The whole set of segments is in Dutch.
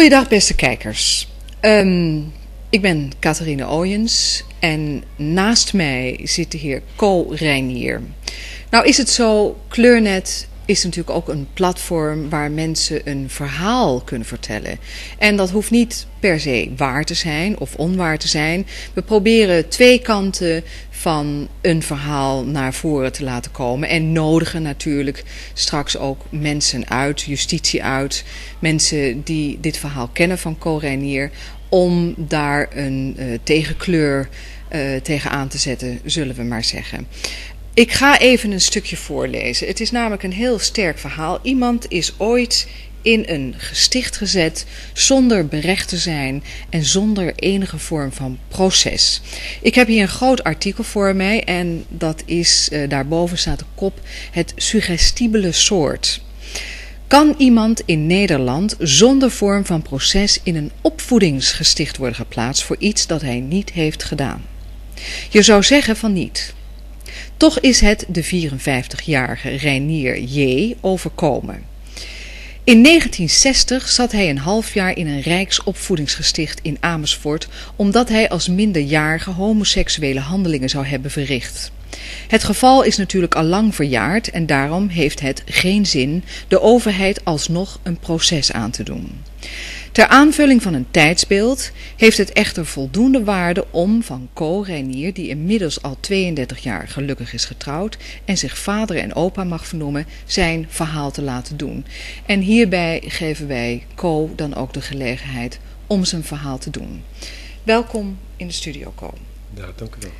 Goeiedag beste kijkers. Ehm, ik ben Catharine Ooyens en naast mij zit de heer Co Reinier. Nou is het zo, Kleurnet is natuurlijk ook een platform waar mensen een verhaal kunnen vertellen. En dat hoeft niet per se waar te zijn of onwaar te zijn. We proberen twee kanten van een verhaal naar voren te laten komen. En nodigen natuurlijk straks ook mensen uit, justitie uit, mensen die dit verhaal kennen van Corenier, om daar een uh, tegenkleur uh, tegen aan te zetten, zullen we maar zeggen. Ik ga even een stukje voorlezen. Het is namelijk een heel sterk verhaal. Iemand is ooit in een gesticht gezet zonder berecht te zijn en zonder enige vorm van proces. Ik heb hier een groot artikel voor mij en dat is, uh, daarboven staat de kop, het suggestibele soort. Kan iemand in Nederland zonder vorm van proces in een opvoedingsgesticht worden geplaatst voor iets dat hij niet heeft gedaan? Je zou zeggen van niet. Toch is het de 54-jarige Reinier J. overkomen. In 1960 zat hij een half jaar in een rijksopvoedingsgesticht in Amersfoort omdat hij als minderjarige homoseksuele handelingen zou hebben verricht. Het geval is natuurlijk al lang verjaard en daarom heeft het geen zin de overheid alsnog een proces aan te doen. Ter aanvulling van een tijdsbeeld heeft het echter voldoende waarde om van Co Reinier, die inmiddels al 32 jaar gelukkig is getrouwd en zich vader en opa mag vernoemen, zijn verhaal te laten doen. En hierbij geven wij Co dan ook de gelegenheid om zijn verhaal te doen. Welkom in de studio, Co. Ja, dank u wel.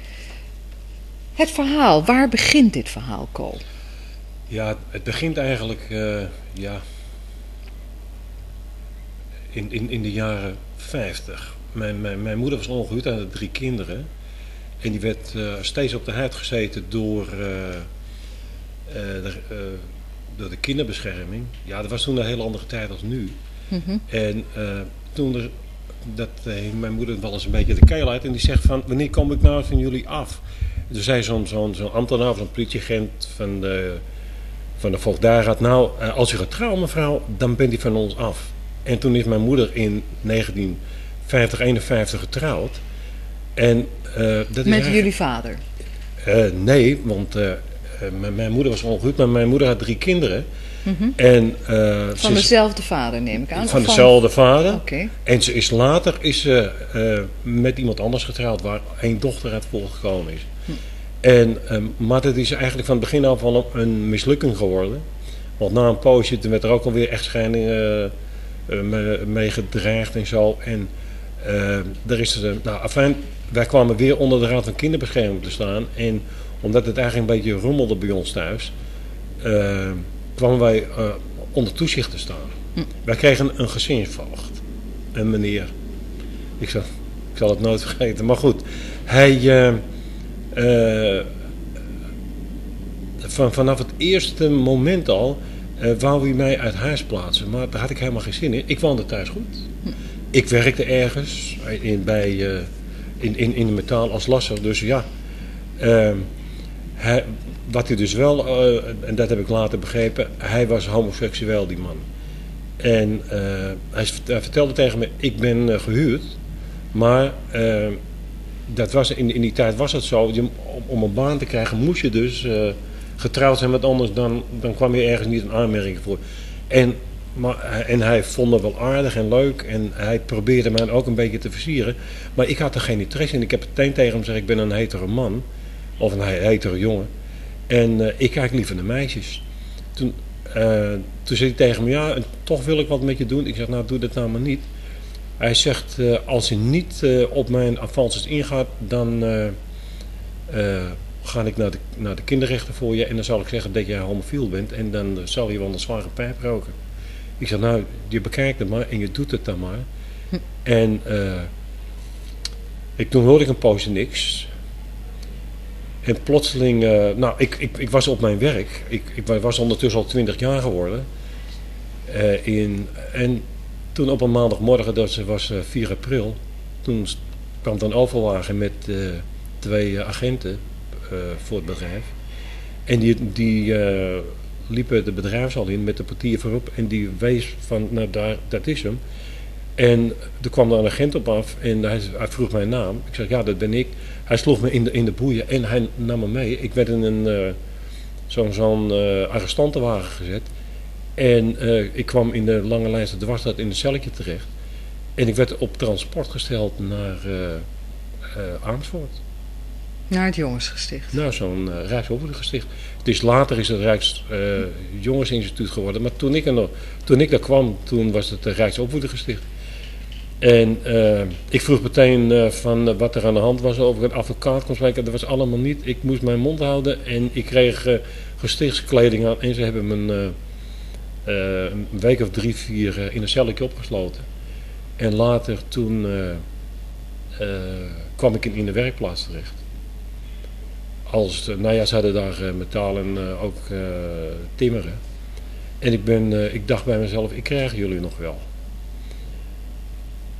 Het verhaal, waar begint dit verhaal, Co? Ja, het begint eigenlijk, uh, ja, in, in, in de jaren 50. Mijn, mijn, mijn moeder was ongehuwd en had drie kinderen. En die werd uh, steeds op de huid gezeten door, uh, uh, de, door de kinderbescherming. Ja, dat was toen een hele andere tijd als nu. Mm -hmm. En toen er, dat mijn moeder wel eens een beetje de keel uit. En die zegt van, wanneer kom ik nou van jullie af? En toen zei zo'n zo'n zo'n ambtenaar, zo'n politieagent van de, van de. Nou, als u gaat trouwen mevrouw, dan bent u van ons af. En toen is mijn moeder in 1950, 51 getrouwd. En, uh, dat Met jullie vader? Uh, nee, want uh, mijn moeder was ongehuwd, maar mijn moeder had drie kinderen. Mm -hmm. en, van dezelfde vader neem ik aan? Van dezelfde vader. Okay. En ze is later is ze met iemand anders getrouwd waar één dochter uit voortgekomen is. Hm. En, maar dat is eigenlijk van het begin af al een mislukking geworden. Want na een poosje werd er ook alweer echtscheidingen mee gedreigd en zo. En uh, er is, uh, nou, afijn, wij kwamen weer onder de Raad van Kinderbescherming te staan. En omdat het eigenlijk een beetje rommelde bij ons thuis, kwamen wij onder toezicht te staan. Hm. Wij kregen een gezinsvoogd. Een meneer. Ik zal, ik zal het nooit vergeten. Maar goed, hij... van, vanaf het eerste moment al uh, wou hij mij uit huis plaatsen. Maar daar had ik helemaal geen zin in. Ik woonde thuis goed. Ik werkte ergens in, bij, uh, in, in, in de metaal als lasser. Dus ja, uh, hij, wat hij dus wel, en dat heb ik later begrepen, hij was homoseksueel, die man. En hij, hij, vertelde tegen me, ik ben gehuurd, maar dat was, in, in die tijd was het zo, om, om, een baan te krijgen moest je dus getrouwd zijn met anders, dan, dan kwam je ergens niet een aanmerking voor. En, maar, en hij vond me wel aardig en leuk en hij probeerde mij ook een beetje te versieren. Maar ik had er geen interesse in. Ik heb meteen tegen hem gezegd, ik ben een hetero man. Of een hetero jongen. En uh, ik kijk liever naar meisjes. Toen, uh, toen zei hij tegen me, ja, toch wil ik wat met je doen. Ik zeg, nou doe dat nou maar niet. Hij zegt, uh, als je niet op mijn avances ingaat, dan ga ik naar de, naar de kinderrechten voor je en dan zal ik zeggen dat jij homofiel bent en dan zal je wel een zware pijp roken. Ik zeg, nou, je bekijkt het maar en je doet het dan maar. Hm. En uh, ik, toen hoorde ik een poosje niks. En plotseling, uh, nou, ik, ik, ik was op mijn werk. Ik, ik was ondertussen al twintig jaar geworden. Uh, in, en toen op een maandagmorgen, dat was 4 april, toen kwam er een overwagen met twee agenten voor het bedrijf. En die, die uh, liepen de bedrijfshal in met de portier voorop en die wees van, nou daar, dat is hem. En er kwam er een agent op af en hij, vroeg mijn naam. Ik zeg, ja, dat ben ik. Hij sloeg me in de, in de boeien en hij nam me mee. Ik werd in een, eh, zo'n zo'n eh, arrestantenwagen gezet. En eh, ik kwam in de Lange Lijnse dwarsstraat in een celletje terecht. En ik werd op transport gesteld naar eh eh, Amersfoort. Naar het jongensgesticht. Nou, zo'n uh, Rijksopvoedingsgesticht. Het is later is het Rijks eh, geworden. Maar toen ik, er nog, toen ik daar kwam, toen was het uh. En eh, ik vroeg meteen van wat er aan de hand was over een advocaat kon spreken. Dat was allemaal niet. Ik moest mijn mond houden en ik kreeg gestichtskleding aan. En ze hebben me een week of drie, vier in een celletje opgesloten. En later toen kwam ik in de werkplaats terecht. Als, nou ja, ze hadden daar eh, metaal en eh, ook eh, timmeren. En ik, ben, ik dacht bij mezelf, ik krijg jullie nog wel.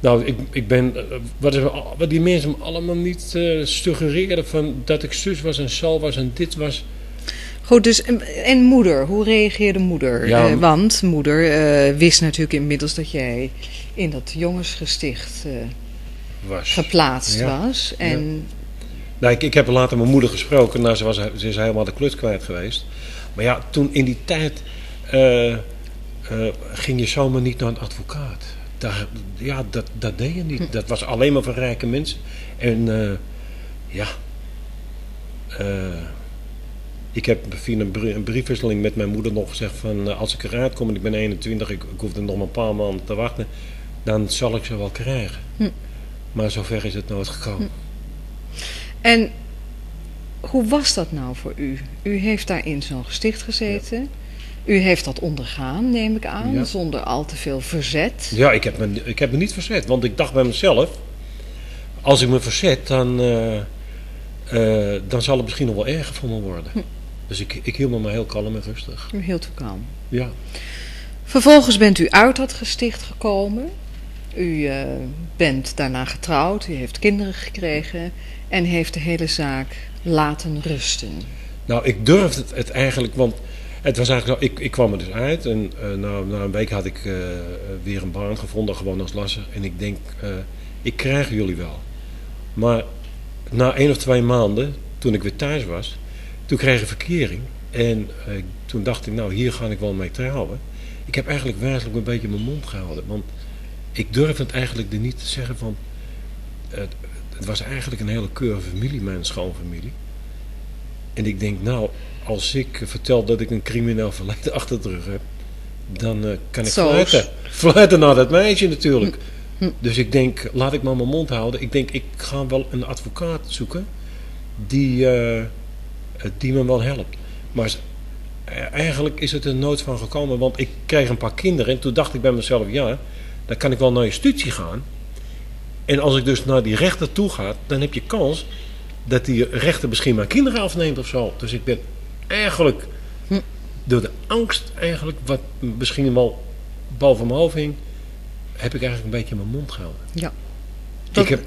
Nou, ik, ik ben, wat, is, wat die mensen me allemaal niet suggereerden van dat ik zus was en zal was en dit was. Goed, dus en, en moeder, hoe reageerde moeder? Ja, want moeder wist natuurlijk inmiddels dat jij in dat jongensgesticht was. geplaatst Ja. was. En Nou, ik, ik heb later mijn moeder gesproken. Nou, ze, was, ze is helemaal de klus kwijt geweest. Maar ja, toen in die tijd eh, eh, ging je zomaar niet naar een advocaat. Daar, ja, dat, dat deed je niet. Dat was alleen maar voor rijke mensen. En eh, ja, ik heb via een, brie- een briefwisseling met mijn moeder nog gezegd van... als ik eruit kom en ik ben 21, ik, ik hoef er nog maar een paar maanden te wachten... dan zal ik ze wel krijgen. Hm. Maar zover is het nooit gekomen. En hoe was dat nou voor u? U heeft daar in zo'n gesticht gezeten. U heeft dat ondergaan, neem ik aan, Ja. zonder al te veel verzet. Ja, ik heb, me, ik heb me niet verzet. Want ik dacht bij mezelf... Als ik me verzet, dan, eh, eh, dan zal het misschien nog wel erger voor me worden. Dus ik, ik hield me maar heel kalm en rustig. U hield u kalm. Ja. Vervolgens bent u uit dat gesticht gekomen. U eh, bent daarna getrouwd, u heeft kinderen gekregen en heeft de hele zaak laten rusten. Nou, ik durfde het, eigenlijk, want het was eigenlijk ik, ik kwam er dus uit en eh na, na een week had ik eh, weer een baan gevonden, gewoon als lasser. En ik denk, eh, ik krijg jullie wel. Maar na één of twee maanden, toen ik weer thuis was, toen kreeg ik verkering. En toen dacht ik, nou, hier ga ik wel mee trouwen. Ik heb eigenlijk werkelijk een beetje mijn mond gehouden, want ik durfde het eigenlijk niet te zeggen van... Het, was eigenlijk een hele keurige familie, mijn schoonfamilie. En ik denk, nou, als ik vertel dat ik een crimineel verleden achter de rug heb, dan eh, kan ik Zo. fluiten. Fluiten naar dat meisje natuurlijk. Dus ik denk, laat ik maar mijn mond houden. Ik denk, ik ga wel een advocaat zoeken die, eh, die me wel helpt. Maar eigenlijk is het er nooit van gekomen, want ik kreeg een paar kinderen en toen dacht ik bij mezelf, ja, dan kan ik wel naar justitie gaan. En als ik dus naar die rechter toe ga, dan heb je kans dat die rechter misschien mijn kinderen afneemt of zo. Dus ik ben eigenlijk door de angst eigenlijk, wat misschien wel boven mijn hoofd hing, heb ik eigenlijk een beetje mijn mond gehouden. Ja. Dat- Ik heb,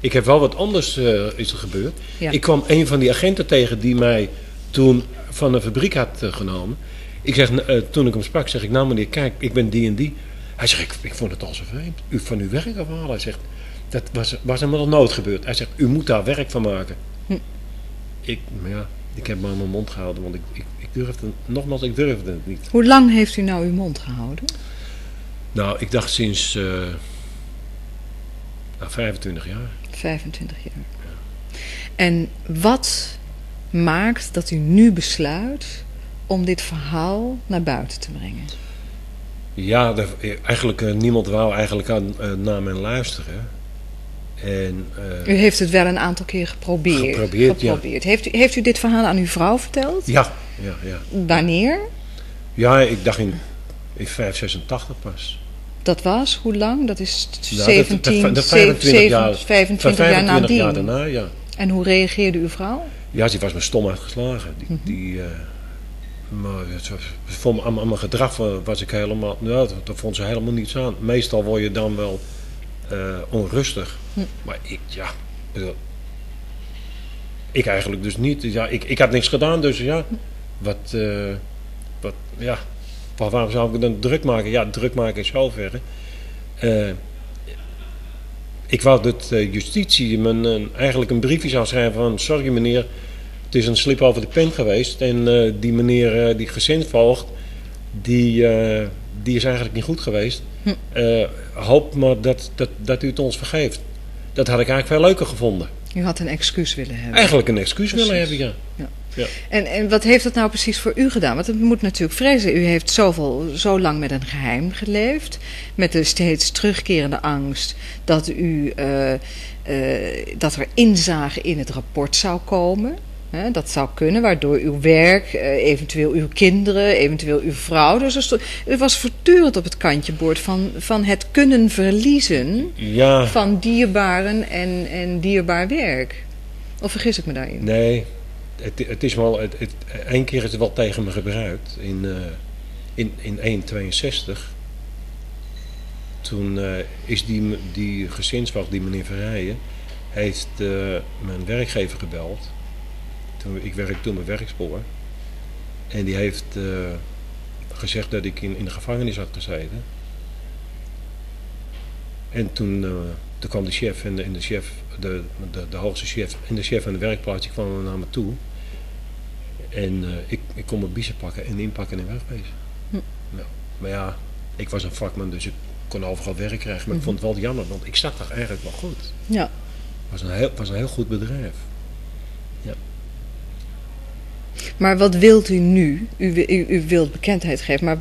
ik heb wel wat anders eh, is er gebeurd. Ja. Ik kwam een van die agenten tegen die mij toen van de fabriek had eh, genomen. Ik zeg, eh, toen ik hem sprak, zeg ik, nou meneer, kijk, ik ben die en die. Hij zegt, ik, ik vond het al zo vreemd. U van uw werk afhalen. Hij zegt, dat was, was hem nog nooit gebeurd. Hij zegt, u moet daar werk van maken. Hm. Ik, maar ja, ik heb maar mijn mond gehouden, want ik, ik, ik durfde, nogmaals, ik durfde het niet. Hoe lang heeft u nou uw mond gehouden? Nou, ik dacht sinds eh, nou, 25 jaar. 25 jaar. En wat maakt dat u nu besluit om dit verhaal naar buiten te brengen? Ja, eigenlijk eh, niemand wou eigenlijk aan, eh, naar mij luisteren. En, eh, U heeft het wel een aantal keer geprobeerd. Geprobeerd, ja. geprobeerd. Heeft, u, heeft u dit verhaal aan uw vrouw verteld? ja, ja, ja. Wanneer? Ja, ik dacht in, in 586 pas. Dat was, hoe lang? Dat is Nou, dat- 17, dat- dat 25 25 jaar, 25 van jaar 25 jaar nadien. daarna, ja. En hoe reageerde uw vrouw? Ja, die was me stom uitgeslagen. Die, die, eh, maar voor aan, aan mijn gedrag wa- was ik helemaal... Nou, dat, dat vond ze helemaal niets aan. Meestal word je dan wel eh, onrustig. Maar ik, ja... ik bedoel, Ik eigenlijk dus niet. Ja, ik, ik had niks gedaan, dus ja... Wat, eh, wat ja... waar- Waarom zou ik dan druk maken? Ja, druk maken in zoverre. Eh, ik wou dat eh, justitie me eigenlijk een briefje zou schrijven van... Sorry meneer, het is een slip over de pen geweest. En eh, die meneer eh, die gezinsvoogd, die, eh, die is eigenlijk niet goed geweest. Hm. Eh, hoop maar dat, dat, dat u het ons vergeeft. Dat had ik eigenlijk veel leuker gevonden. U had een excuus willen hebben. Eigenlijk een excuus willen hebben, ja. En, en wat heeft dat nou precies voor u gedaan? Want het moet natuurlijk vrezen. U heeft zoveel, zo lang met een geheim geleefd. Met de steeds terugkerende angst dat, u, eh, eh, dat er inzage in het rapport zou komen. Hè, dat zou kunnen, waardoor uw werk, eh, eventueel uw kinderen, eventueel uw vrouw. Dus er u was voortdurend op het kantje boord van, van het kunnen verliezen Ja, van dierbaren en, en dierbaar werk. Of vergis ik me daarin? nee. Het, het is wel, het, keer is het wel tegen me gebruikt. In, eh in, in 162. Toen eh, is die, die gezinswacht, die meneer Verrijen, heeft mijn werkgever gebeld. Toen, ik werkte toen mijn werkspoor. En die heeft eh, gezegd dat ik in, in de gevangenis had gezeten. En toen, eh, toen kwam de chef en de, en de chef, de, de, de hoogste chef en de chef van de werkplaats, kwamen naar me toe. En eh, ik, ik kon mijn biezen pakken en inpakken en wegwezen. Hm. Nou, maar ja, ik was een vakman, dus ik kon overal werk krijgen. Maar ik vond het wel jammer, want ik zat daar eigenlijk wel goed. Ja. Het was een heel, was een heel goed bedrijf. Maar wat wilt u nu? U, u, u wilt bekendheid geven, maar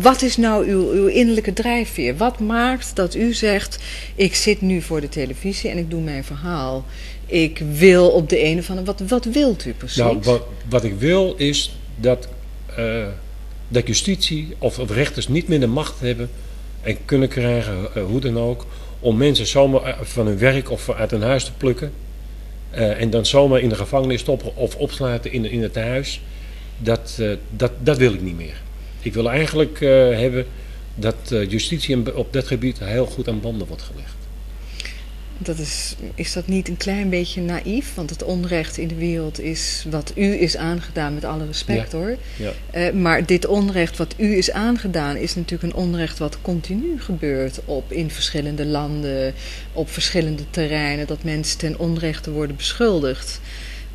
wat is nou uw, uw innerlijke drijfveer? Wat maakt dat u zegt: Ik zit nu voor de televisie en ik doe mijn verhaal? Ik wil op de een of andere. Wat, wat wilt u precies? Nou, wat, wat ik wil is dat, eh, dat justitie of, of rechters niet meer de macht hebben en kunnen krijgen, eh, hoe dan ook, om mensen zomaar eh, van hun werk of uit een huis te plukken. Eh, en dan zomaar in de gevangenis stoppen of opsluiten in, in het huis. Dat, eh, dat, dat wil ik niet meer. Ik wil eigenlijk eh, hebben dat justitie op dat gebied heel goed aan banden wordt gelegd. Dat is, is dat niet een klein beetje naïef? Want het onrecht in de wereld is wat u is aangedaan, met alle respect hoor. Ja. Eh, maar dit onrecht wat u is aangedaan, is natuurlijk een onrecht wat continu gebeurt op, in verschillende landen, op verschillende terreinen, dat mensen ten onrechte worden beschuldigd.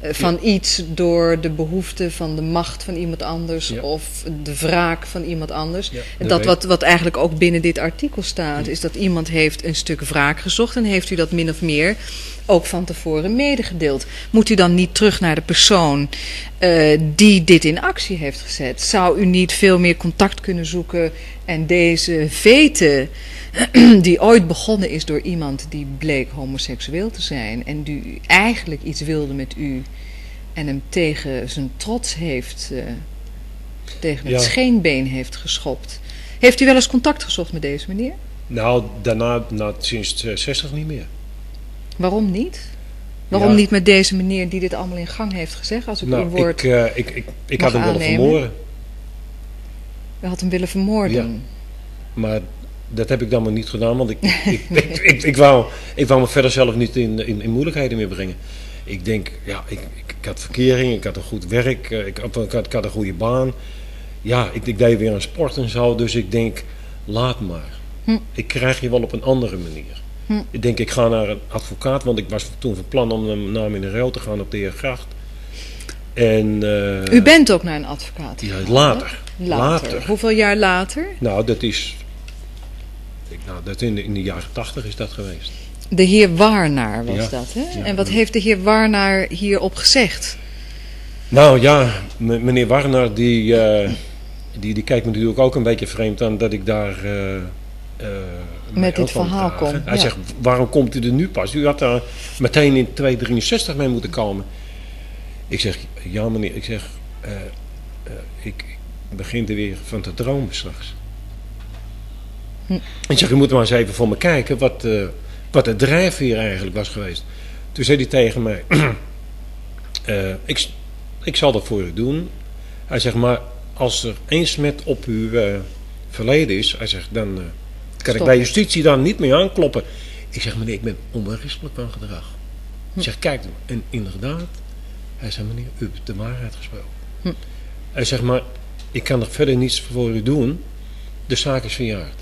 Eh, van iets door de behoefte van de macht van iemand anders Ja. of de wraak van iemand anders. Ja, En dat wat, wat eigenlijk ook binnen dit artikel staat, is dat iemand heeft een stuk wraak gezocht en heeft u dat min of meer ook van tevoren medegedeeld. Moet u dan niet terug naar de persoon eh, die dit in actie heeft gezet? Zou u niet veel meer contact kunnen zoeken en deze vete, die ooit begonnen is door iemand die bleek homoseksueel te zijn en die eigenlijk iets wilde met u en hem tegen zijn trots heeft, eh, tegen het Ja. scheenbeen heeft geschopt. Heeft u wel eens contact gezocht met deze meneer? Nou, daarna, nou, sinds eh, 60 niet meer. Waarom niet? Waarom Ja. niet met deze meneer die dit allemaal in gang heeft gezegd? Als ik uw Nou, woord, ik, eh, ik, ik, ik had hem willen aannemen. vermoorden. u had hem willen vermoorden. Maar dat heb ik dan maar niet gedaan, want ik, ik, ik, ik, ik wou, ik wou me verder zelf niet in, in, in moeilijkheden meer brengen. Ik denk, ja, ik, ik, ik had verkering, ik had een goed werk, eh, ik had, ik had, ik had een goede baan. Ja, ik, ik deed weer aan sport en zo, dus ik denk, laat maar. Hm. Ik krijg je wel op een andere manier. Hm. Ik denk, ik ga naar een advocaat, want ik was toen van plan om naar- naar in de ruil te gaan op de Heergracht. En, eh, U bent ook naar een advocaat Ja, later. Later. Hoeveel jaar later? Nou, dat is. Ik, nou, dat in, de, in de jaren tachtig is dat geweest. De heer Warnaar was Ja. dat, hè? Ja. En wat heeft de heer Warnaar hierop gezegd? Nou ja, meneer Warner, die, eh, die, die kijkt me natuurlijk ook een beetje vreemd aan dat ik daar. eh, eh, Met dit verhaal kom, Hij ja. zegt: waarom komt u er nu pas? U had daar meteen in 263 mee moeten komen. Ik zeg: ja, meneer, ik zeg: ik, ik begin er weer van te dromen straks. Ik zeg: u moet maar eens even voor me kijken wat, eh, wat de drijfveer eigenlijk was geweest. Toen zei hij tegen mij: eh, ik, ik zal dat voor u doen. Hij zegt: maar als er één smet op uw eh, verleden is, hij zegt, dan kan ik bij het. justitie dan niet meer aankloppen. Ik zeg: meneer, ik ben onberispelijk van gedrag. Hm. Ik zeg: kijk, en inderdaad, hij zei: meneer, u hebt de waarheid gesproken. Hm. Hij zegt: maar ik kan nog verder niets voor u doen. De zaak is verjaard.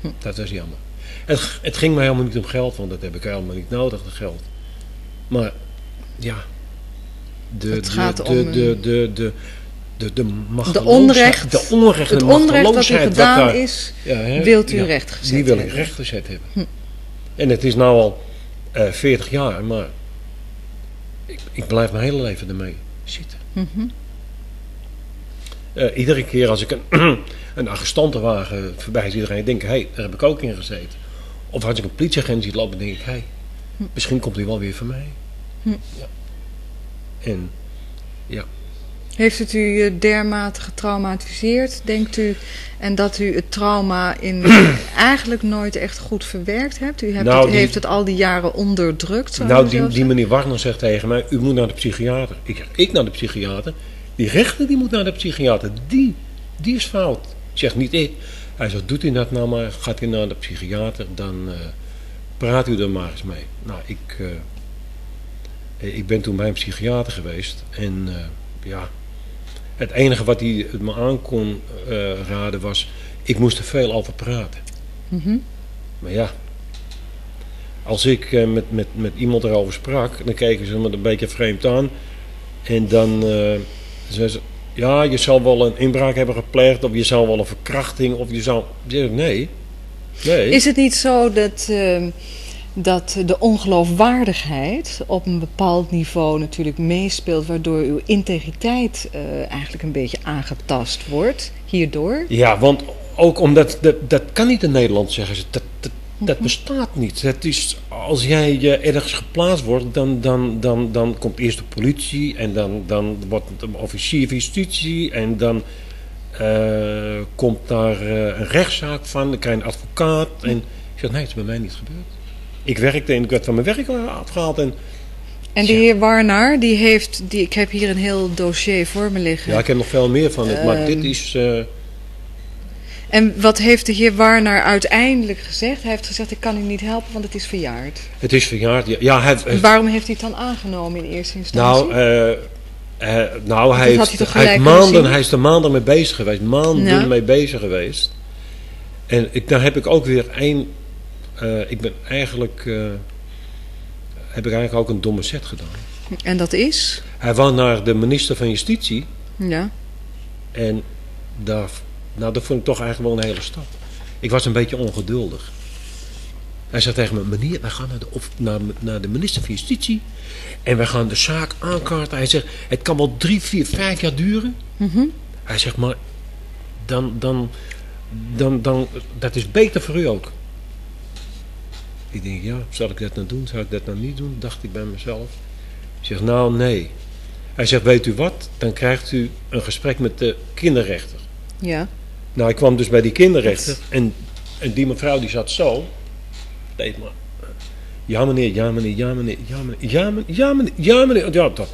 Hm. Dat is jammer. Het, het ging mij helemaal niet om geld, want dat heb ik helemaal niet nodig, dat geld. Maar ja, de, Het de, gaat de, om, de, de, de, de, de, de onrecht, de onrecht, het onrecht wat u machteloosheid wat gedaan daar- is, ja, hè, wilt u ja, rechtgezet Die wil ik hebben. Hm. rechtgezet hebben. En het is nou al eh 40 jaar, maar ik, ik blijf mijn hele leven ermee zitten. Mhm. Eh, iedere keer als ik een, een arrestantenwagen voorbij zie rijden, denk ik, hé, hey, daar heb ik ook in gezeten. Of als ik een politieagent zie lopen, denk ik, hé, hey, misschien komt hij wel weer voor mij. Hm. Ja. En Heeft het u eh, dermate getraumatiseerd, denkt u? En dat u het trauma in eigenlijk nooit echt goed verwerkt hebt? U hebt Nou, het, die- heeft het al die jaren onderdrukt? nou, die, meneer Warner zegt tegen mij, u moet naar de psychiater. Ik zeg, ik naar de psychiater? Die rechter die moet naar de psychiater. Die, die is fout. Zeg, niet ik. Hij zegt, doet u dat nou maar, gaat hij naar de psychiater, dan eh, praat u er maar eens mee. Nou, ik, eh, ik ben toen bij een psychiater geweest en eh, ja, het enige wat hij me aan kon raden was, ik moest er veel over praten. Mhm. Maar ja, als ik met, met, met iemand erover sprak, dan keken ze me een beetje vreemd aan. En dan zeiden ze, ja, je zal wel een inbraak hebben gepleegd, of je zal wel een verkrachting, of je zou... Nee, nee. Is het niet zo dat, eh, dat de ongeloofwaardigheid op een bepaald niveau natuurlijk meespeelt, waardoor uw integriteit eh, eigenlijk een beetje aangetast wordt hierdoor? Ja, want ook omdat, dat, dat kan niet in Nederland zeggen ze, dat, dat, bestaat niet. Het is, als jij eh, ergens geplaatst wordt, dan, dan, dan, dan komt eerst de politie en dan, dan wordt het een officier van justitie en dan eh, komt daar eh, een rechtszaak van, dan krijg je een advocaat. En ik zeg, nee, het is bij mij niet gebeurd. Ik werkte en ik werd van mijn werk afgehaald en En de Ja. heer Warnaar, die heeft, die, ik heb hier een heel dossier voor me liggen. ja, ik heb nog veel meer van het, maar Ehm, dit is... En wat heeft de heer Warnaar uiteindelijk gezegd? Hij heeft gezegd, ik kan u niet helpen, want het is verjaard. het is verjaard. Ja, ja hij, waarom heeft hij het dan aangenomen in eerste instantie? Nou, eh, eh, nou hij, heeft, hij heeft maanden, hij is er maanden mee bezig geweest. Maanden Ja. mee bezig geweest. En ik, daar heb ik ook weer één... eh, ik ben eigenlijk... heb ik eigenlijk ook een domme set gedaan. En dat is? Hij wou naar de minister van Justitie. Ja. En daar, nou, dat vond ik toch eigenlijk wel een hele stap. Ik was een beetje ongeduldig. Hij zei tegen me, meneer, wij gaan naar de, of, naar, naar de minister van Justitie. En wij gaan de zaak aankaarten. Hij zegt, het kan wel drie, vier, vijf jaar duren. Mhm. Hij zegt, maar dan, dan, dan, dan, dat is beter voor u ook. Ik denk, ja, zal ik dat nou doen? Zou ik dat nou niet doen? Dacht ik bij mezelf. Ik zeg, nou nee. Hij zegt, weet u wat? Dan krijgt u een gesprek met de kinderrechter. Ja. Nou, ik kwam dus bij die kinderrechter. En, en die mevrouw die zat zo. Deed maar. Ja meneer, ja meneer, ja meneer, ja meneer, ja meneer, ja meneer, ja meneer. Ja, dat,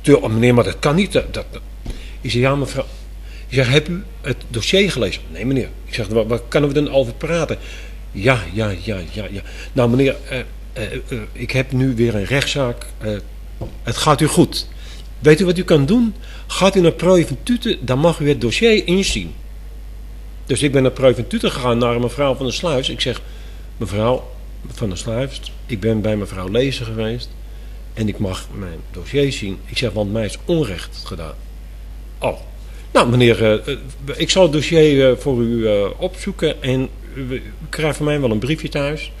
tuurlijk, meneer, maar dat kan niet. Dat, dat. Ik zeg, ja mevrouw. Ik zeg, heb u het dossier gelezen? Nee meneer. Ik zeg, waar, waar kunnen we dan over praten? Ja, ja, ja, ja, ja. Nou meneer, eh, eh, eh, ik heb nu weer een rechtszaak. Het gaat u goed. Weet u wat u kan doen? Gaat u naar Tuten, dan mag u het dossier inzien. Dus ik ben naar Tuten gegaan naar mevrouw van der Sluis. Ik zeg, mevrouw van der Sluis, ik ben bij mevrouw Lezer geweest. En ik mag mijn dossier zien. Ik zeg, want mij is onrecht gedaan. Oh, nou meneer, eh, eh, ik zal het dossier eh, voor u opzoeken. En u, krijgt van mij wel een briefje thuis.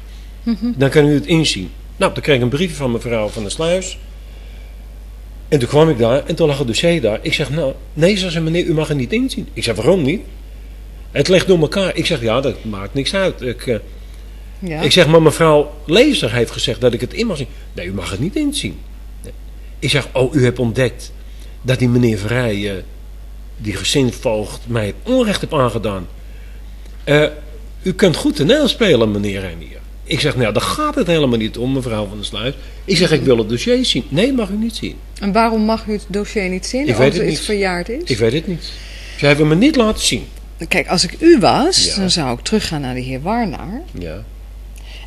Dan kan u het inzien. Nou, dan kreeg ik een briefje van mevrouw van der Sluis. En toen kwam ik daar en toen lag het dossier daar. Ik zeg, nou, nee, zei ze, meneer, u mag het niet inzien. Ik zeg, waarom niet? Het ligt door elkaar. Ik zeg, ja, dat maakt niks uit. Ik, eh, Ja. ik zeg, maar mevrouw Lezer heeft gezegd dat ik het in mag zien. Nee, u mag het niet inzien. Nee. Ik zeg, oh, u hebt ontdekt dat die meneer Vrij, eh, die gezinsvoogd, mij het onrecht heeft aangedaan. Eh, u kunt goed toneel spelen, meneer Renier. Ik zeg, nou, daar gaat het helemaal niet om, mevrouw van der Sluis. Ik zeg, ik wil het dossier zien. Nee, mag u niet zien. En waarom mag u het dossier niet zien? Ik als weet het het niet. verjaard is? Ik weet het niet. Ze hebben me niet laten zien. Kijk, als ik u was, Ja. dan zou ik teruggaan naar de heer Warnaar. Ja.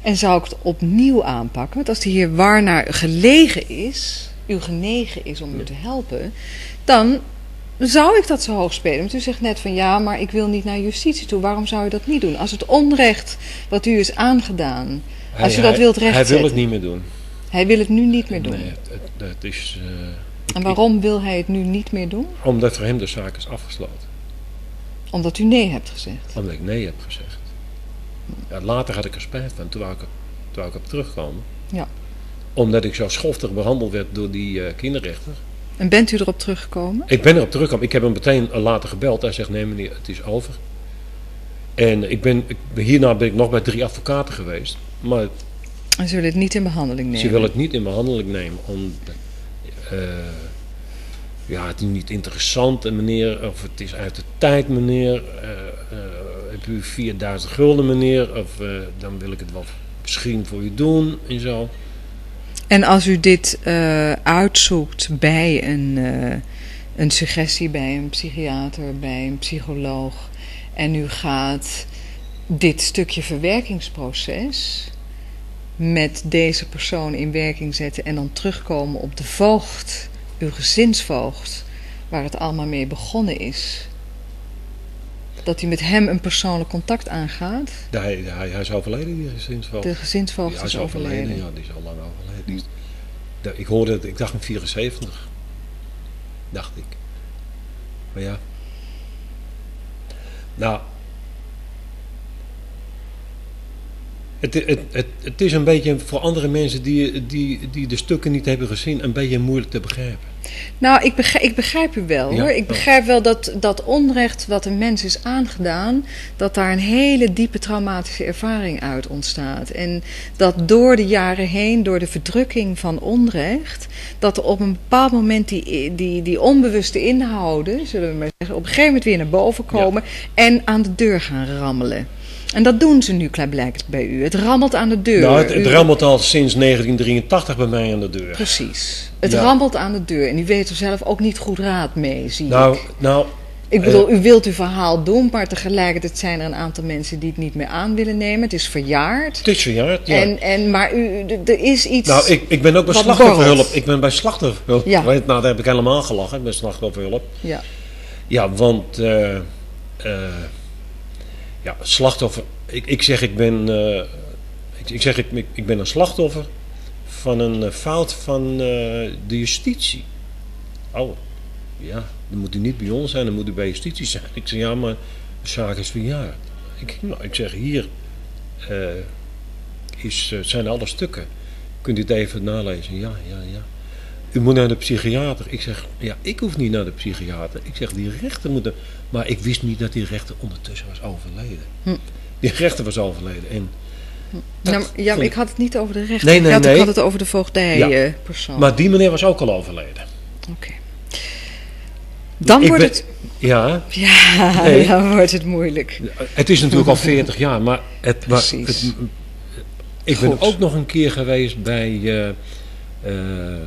En zou ik het opnieuw aanpakken. Want als de heer Warnaar gelegen is, u genegen is om u te helpen, dan zou ik dat zo hoog spelen? Want u zegt net van ja, maar ik wil niet naar justitie toe. Waarom zou je dat niet doen? Als het onrecht wat u is aangedaan, als Hij- u dat hij- wilt Hij rechtzetten. wil het niet meer doen. Hij wil het nu niet meer doen. Nee, het, het, het is... eh, En waarom wil hij het nu niet meer doen? omdat voor hem de zaak is afgesloten. Omdat u nee hebt gezegd. Omdat ik nee heb gezegd. Ja, later had ik er spijt van. Toen wou ik, toen wou ik op terugkomen. Ja. Omdat ik zo schoftig behandeld werd door die eh, kinderrechter. En bent u erop teruggekomen? Ik ben erop teruggekomen. Ik heb hem meteen eh, later gebeld. Hij zegt, nee meneer, het is over. En ik ben, ik, hierna ben ik nog bij drie advocaten geweest. Maar En ze willen het niet in behandeling nemen. ze willen het niet in behandeling nemen. Om, ja, het is niet interessant, meneer. Of het is uit de tijd, meneer. Eh, eh, heb u 4000 gulden, meneer? Of eh, dan wil ik het wel misschien voor u doen en zo. En als u dit uitzoekt bij een, een suggestie, bij een psychiater, bij een psycholoog. En u gaat dit stukje verwerkingsproces met deze persoon in werking zetten en dan terugkomen op de voogd, uw gezinsvoogd, waar het allemaal mee begonnen is. Dat u met hem een persoonlijk contact aangaat. Hij, hij, hij is overleden, die gezinsvoogd. De gezinsvoogd Ja, is is overleden. overleden. Ja, die is al lang overleden. Ik hoorde het, ik dacht in 74. Dacht ik. Maar ja. Nou. Het, het, het, het is een beetje voor andere mensen die, die, die de stukken niet hebben gezien, een beetje moeilijk te begrijpen. Nou, ik begrijp, ik begrijp u wel Ja, hoor. Ik oh. begrijp wel dat dat onrecht wat een mens is aangedaan, dat daar een hele diepe traumatische ervaring uit ontstaat. En dat door de jaren heen, door de verdrukking van onrecht, dat er op een bepaald moment die, die, die onbewuste inhouden, zullen we maar zeggen, op een gegeven moment weer naar boven komen en aan de deur gaan rammelen. En dat doen ze nu klaarblijkelijk bij u. Het rammelt aan de deur. Nou, het, het U- rammelt al sinds 1983 bij mij aan de deur. Precies. Het Ja. rammelt aan de deur. En u weet er zelf ook niet goed raad mee, zie Nou, ik. nou Ik bedoel, u wilt uw verhaal doen, maar tegelijkertijd zijn er een aantal mensen die het niet meer aan willen nemen. Het is verjaard. het is verjaard. Ja. En, en, maar u, er is iets... Nou, ik, ik ben ook bij slachtofferhulp. borrelt. Ik ben bij slachtofferhulp. Ja. Nou, daar heb ik helemaal gelachen, bij slachtofferhulp. Ja. Ja, want eh, eh, ja, slachtoffer. Ik, ik zeg, ik ben, eh, ik, zeg, ik, ik, ben een slachtoffer van een eh, fout van eh, de justitie. Oh, ja, dan moet u niet bij ons zijn, dan moet u bij justitie zijn. Ik zeg, ja, maar de zaak is verjaard. Ik, nou, ik zeg, hier eh, is, zijn alle stukken. Kunt u het even nalezen? Ja, ja, ja. U moet naar de psychiater. Ik zeg, ja, ik hoef niet naar de psychiater. Ik zeg, die rechter moet... er- Maar ik wist niet dat die rechter ondertussen was overleden. Hm. Die rechter was overleden. En ja, maar ik had het niet over de rechter. Nee, nee, ik, had, nee. ik had het over de voogdijpersoon. Maar die meneer was ook al overleden. Oké. Dan Ik wordt ben- het... Ja, Ja, Nee. dan wordt het moeilijk. het is natuurlijk al 40 jaar, maar, het, maar Precies. het- ik ben ook nog een keer geweest bij. eh, eh,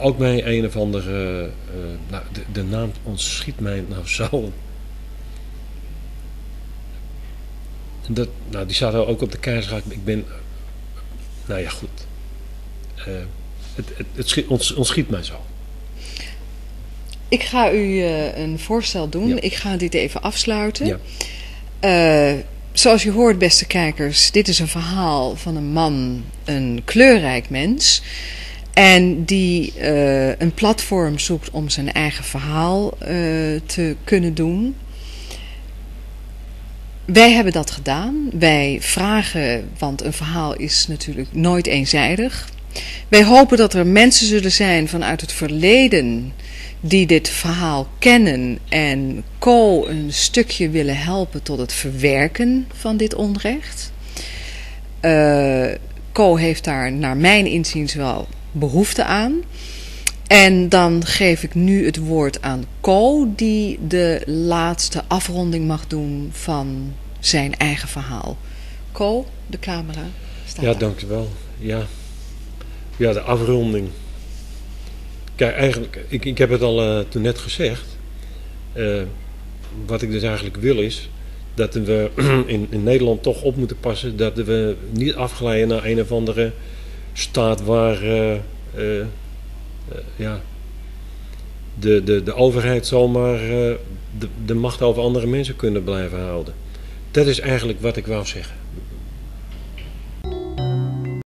ook bij een of andere. eh, nou, de, de naam ontschiet mij nou zo. Dat, nou, die zaten ook op de keizerraad. Ik ben. Nou ja, goed. Eh, het, het, het schiet, ons, ontschiet mij zo. Ik ga u eh, een voorstel doen. Ja. Ik ga dit even afsluiten. Ja. Zoals u hoort, beste kijkers, dit is een verhaal van een man, een kleurrijk mens. En die eh, een platform zoekt om zijn eigen verhaal eh, te kunnen doen. Wij hebben dat gedaan. Wij vragen, want een verhaal is natuurlijk nooit eenzijdig. Wij hopen dat er mensen zullen zijn vanuit het verleden die dit verhaal kennen en Co een stukje willen helpen tot het verwerken van dit onrecht. Eh Co heeft daar naar mijn inziens wel behoefte aan. En dan geef ik nu het woord aan Co, die de laatste afronding mag doen van zijn eigen verhaal. Co, de camera staat Ja, dankjewel. Ja. ja, de afronding. Kijk, eigenlijk, ik, ik heb het al eh, toen net gezegd. Eh, wat ik dus eigenlijk wil is dat we in, in Nederland toch op moeten passen dat we niet afglijden naar een of andere staat waar, eh, eh, eh, ja, de, de, de overheid zomaar de, de macht over andere mensen kunnen blijven houden. Dat is eigenlijk wat ik wou zeggen.